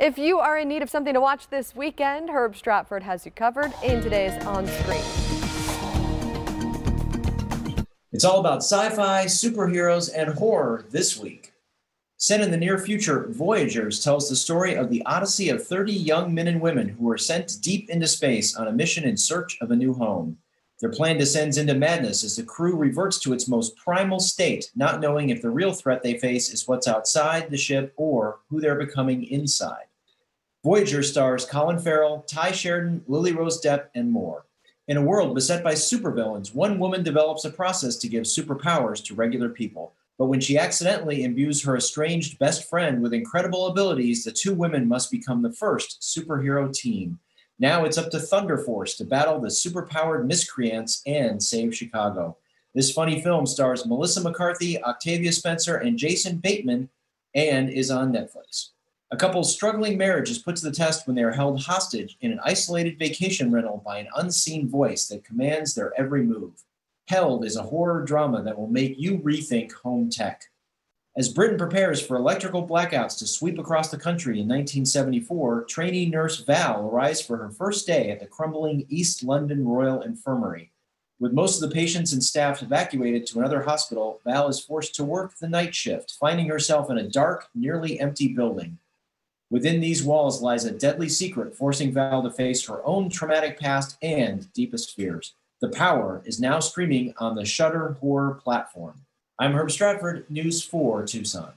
If you are in need of something to watch this weekend, Herb Stratford has you covered in today's On Screen. It's all about sci fi, superheroes, and horror this week. Set in the near future, Voyagers tells the story of the odyssey of 30 young men and women who were sent deep into space on a mission in search of a new home. Their plan descends into madness as the crew reverts to its most primal state, not knowing if the real threat they face is what's outside the ship or who they're becoming inside. Voyager stars Colin Farrell, Tye Sheridan, Lily Rose Depp, and more. In a world beset by supervillains, one woman develops a process to give superpowers to regular people. But when she accidentally imbues her estranged best friend with incredible abilities, the two women must become the first superhero team. Now it's up to Thunder Force to battle the superpowered miscreants and save Chicago. This funny film stars Melissa McCarthy, Octavia Spencer, and Jason Bateman and is on Netflix. A couple's struggling marriage is put to the test when they are held hostage in an isolated vacation rental by an unseen voice that commands their every move. Held is a horror drama that will make you rethink home tech. As Britain prepares for electrical blackouts to sweep across the country in 1974, trainee nurse Val arrives for her first day at the crumbling East London Royal Infirmary. With most of the patients and staff evacuated to another hospital, Val is forced to work the night shift, finding herself in a dark, nearly empty building. Within these walls lies a deadly secret, forcing Val to face her own traumatic past and deepest fears. The Power is now streaming on the Shudder Horror platform. I'm Herb Stratford, News 4 Tucson.